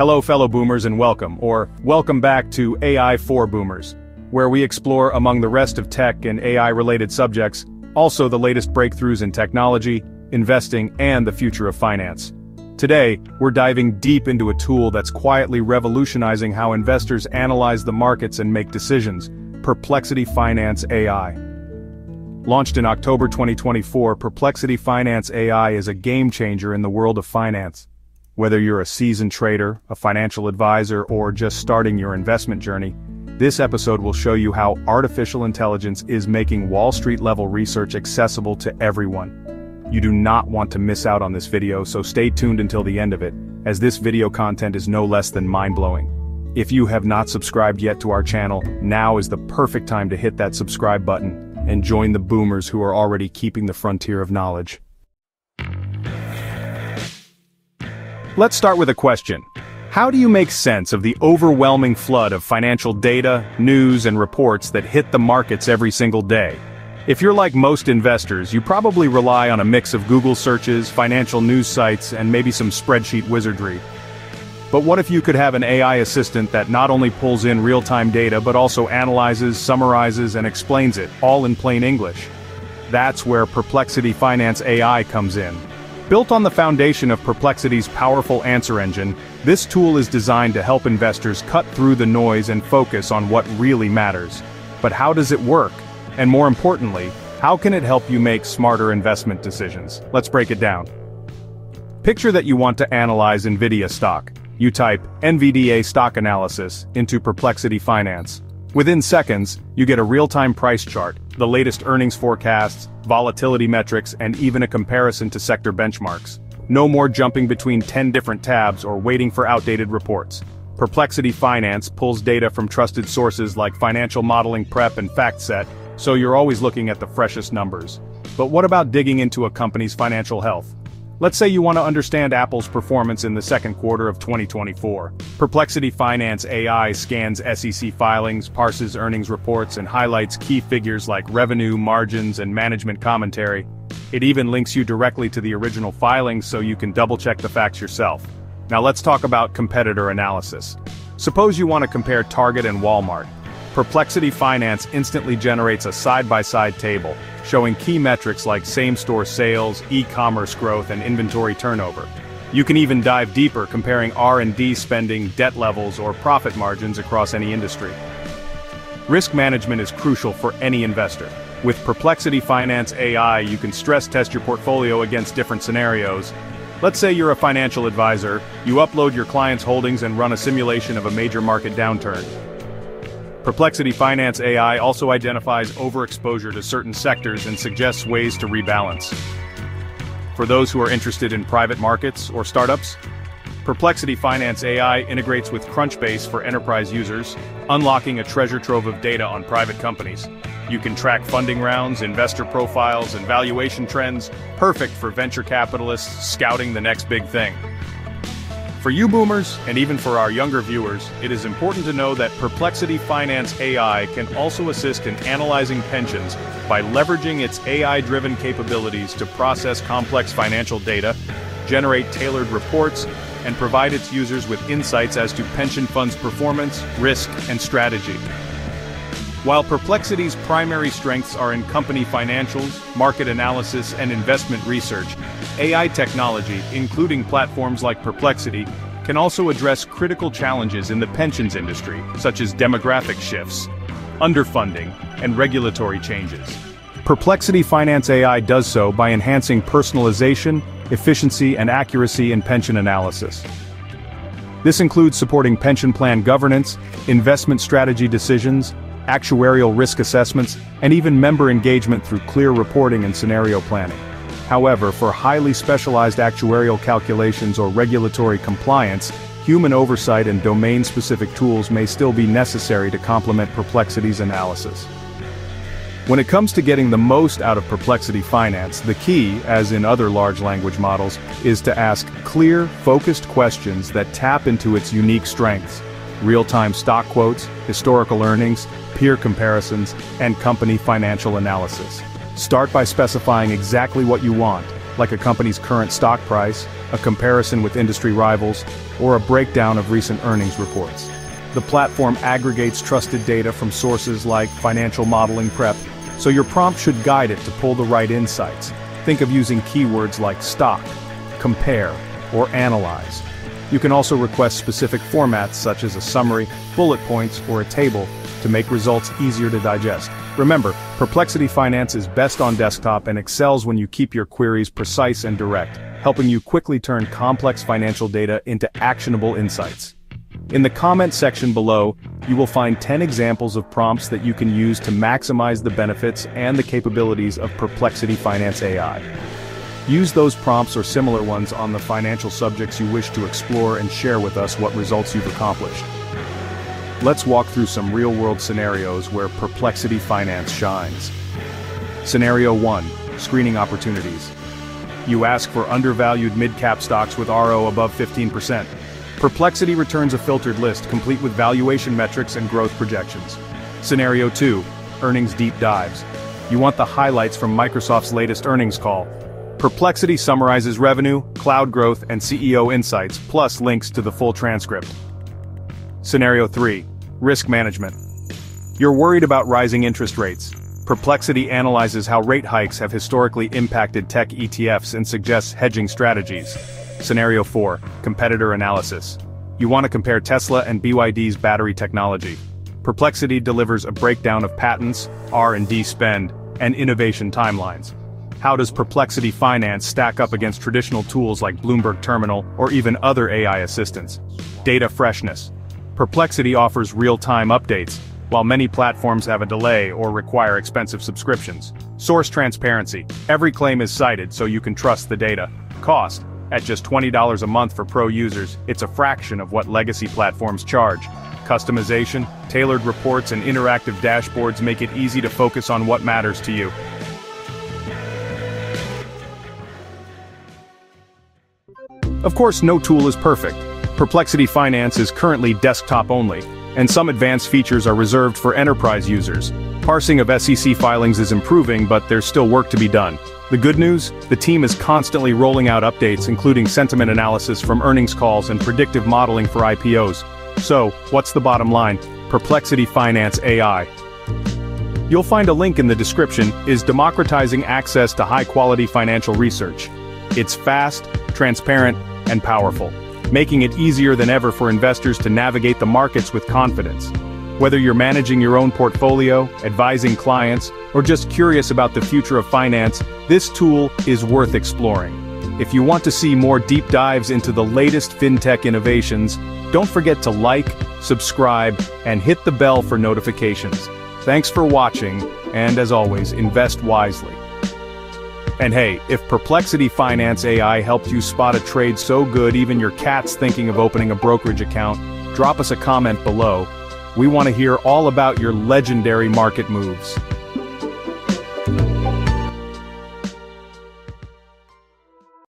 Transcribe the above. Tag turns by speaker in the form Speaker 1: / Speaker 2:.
Speaker 1: Hello fellow boomers and welcome, or welcome back to AI for Boomers, where we explore among the rest of tech and AI-related subjects, also the latest breakthroughs in technology, investing, and the future of finance. Today, we're diving deep into a tool that's quietly revolutionizing how investors analyze the markets and make decisions, Perplexity Finance AI. Launched in October 2024, Perplexity Finance AI is a game-changer in the world of finance. Whether you're a seasoned trader, a financial advisor, or just starting your investment journey, this episode will show you how artificial intelligence is making Wall Street-level research accessible to everyone. You do not want to miss out on this video so stay tuned until the end of it, as this video content is no less than mind-blowing. If you have not subscribed yet to our channel, now is the perfect time to hit that subscribe button and join the boomers who are already keeping the frontier of knowledge. Let's start with a question. How do you make sense of the overwhelming flood of financial data, news, and reports that hit the markets every single day? If you're like most investors, you probably rely on a mix of Google searches, financial news sites, and maybe some spreadsheet wizardry. But what if you could have an AI assistant that not only pulls in real-time data but also analyzes, summarizes, and explains it, all in plain English? That's where Perplexity Finance AI comes in. Built on the foundation of Perplexity's powerful answer engine, this tool is designed to help investors cut through the noise and focus on what really matters. But how does it work? And more importantly, how can it help you make smarter investment decisions? Let's break it down. Picture that you want to analyze NVIDIA stock. You type NVDA stock analysis into Perplexity Finance. Within seconds, you get a real-time price chart, the latest earnings forecasts, volatility metrics, and even a comparison to sector benchmarks. No more jumping between 10 different tabs or waiting for outdated reports. Perplexity Finance pulls data from trusted sources like Financial Modeling Prep and FactSet, so you're always looking at the freshest numbers. But what about digging into a company's financial health? Let's say you want to understand Apple's performance in the second quarter of 2024. Perplexity Finance AI scans SEC filings, parses earnings reports, and highlights key figures like revenue, margins, and management commentary. It even links you directly to the original filings so you can double-check the facts yourself. Now let's talk about competitor analysis. Suppose you want to compare Target and Walmart. Perplexity Finance instantly generates a side-by-side table, showing key metrics like same-store sales, e-commerce growth, and inventory turnover. You can even dive deeper comparing R&D spending, debt levels, or profit margins across any industry. Risk management is crucial for any investor. With Perplexity Finance AI, you can stress test your portfolio against different scenarios. Let's say you're a financial advisor, you upload your client's holdings and run a simulation of a major market downturn. Perplexity Finance AI also identifies overexposure to certain sectors and suggests ways to rebalance. For those who are interested in private markets or startups, Perplexity Finance AI integrates with Crunchbase for enterprise users, unlocking a treasure trove of data on private companies. You can track funding rounds, investor profiles, and valuation trends, perfect for venture capitalists scouting the next big thing. For you boomers, and even for our younger viewers, it is important to know that Perplexity Finance AI can also assist in analyzing pensions by leveraging its AI-driven capabilities to process complex financial data, generate tailored reports, and provide its users with insights as to pension funds' performance, risk, and strategy. While Perplexity's primary strengths are in company financials, market analysis, and investment research, AI technology, including platforms like Perplexity, can also address critical challenges in the pensions industry, such as demographic shifts, underfunding, and regulatory changes. Perplexity Finance AI does so by enhancing personalization, efficiency, and accuracy in pension analysis. This includes supporting pension plan governance, investment strategy decisions, actuarial risk assessments, and even member engagement through clear reporting and scenario planning. However, for highly specialized actuarial calculations or regulatory compliance, human oversight and domain-specific tools may still be necessary to complement Perplexity's analysis. When it comes to getting the most out of Perplexity Finance, the key, as in other large language models, is to ask clear, focused questions that tap into its unique strengths. Real-time stock quotes, historical earnings, peer comparisons, and company financial analysis. Start by specifying exactly what you want, like a company's current stock price, a comparison with industry rivals, or a breakdown of recent earnings reports. The platform aggregates trusted data from sources like Financial Modeling Prep, so your prompt should guide it to pull the right insights. Think of using keywords like stock, compare, or analyze. You can also request specific formats such as a summary, bullet points, or a table to make results easier to digest. Remember, Perplexity Finance is best on desktop and excels when you keep your queries precise and direct, helping you quickly turn complex financial data into actionable insights. In the comment section below, you will find 10 examples of prompts that you can use to maximize the benefits and the capabilities of Perplexity Finance AI. Use those prompts or similar ones on the financial subjects you wish to explore and share with us what results you've accomplished. Let's walk through some real-world scenarios where Perplexity Finance shines. Scenario 1. Screening Opportunities. You ask for undervalued mid-cap stocks with RO above 15%. Perplexity returns a filtered list complete with valuation metrics and growth projections. Scenario 2. Earnings Deep Dives. You want the highlights from Microsoft's latest earnings call. Perplexity summarizes revenue, cloud growth, and CEO insights, plus links to the full transcript. Scenario 3. Risk Management. You're worried about rising interest rates. Perplexity analyzes how rate hikes have historically impacted tech ETFs and suggests hedging strategies. Scenario 4. Competitor Analysis. You want to compare Tesla and BYD's battery technology. Perplexity delivers a breakdown of patents, R&D spend, and innovation timelines. How does Perplexity Finance stack up against traditional tools like Bloomberg Terminal or even other AI assistants? Data freshness. Perplexity offers real-time updates, while many platforms have a delay or require expensive subscriptions. Source transparency. Every claim is cited so you can trust the data. Cost. At just $20 a month for pro users, it's a fraction of what legacy platforms charge. Customization, tailored reports and interactive dashboards make it easy to focus on what matters to you. Of course, no tool is perfect. Perplexity Finance is currently desktop only, and some advanced features are reserved for enterprise users. Parsing of SEC filings is improving but there's still work to be done. The good news? The team is constantly rolling out updates including sentiment analysis from earnings calls and predictive modeling for IPOs. So, what's the bottom line? Perplexity Finance AI. You'll find a link in the description, is democratizing access to high-quality financial research. It's fast, transparent, and powerful, making it easier than ever for investors to navigate the markets with confidence. Whether you're managing your own portfolio, advising clients, or just curious about the future of finance, this tool is worth exploring. If you want to see more deep dives into the latest fintech innovations, don't forget to like, subscribe, and hit the bell for notifications. Thanks for watching, and as always, invest wisely. And hey, if Perplexity Finance AI helped you spot a trade so good even your cat's thinking of opening a brokerage account, drop us a comment below, we want to hear all about your legendary market moves.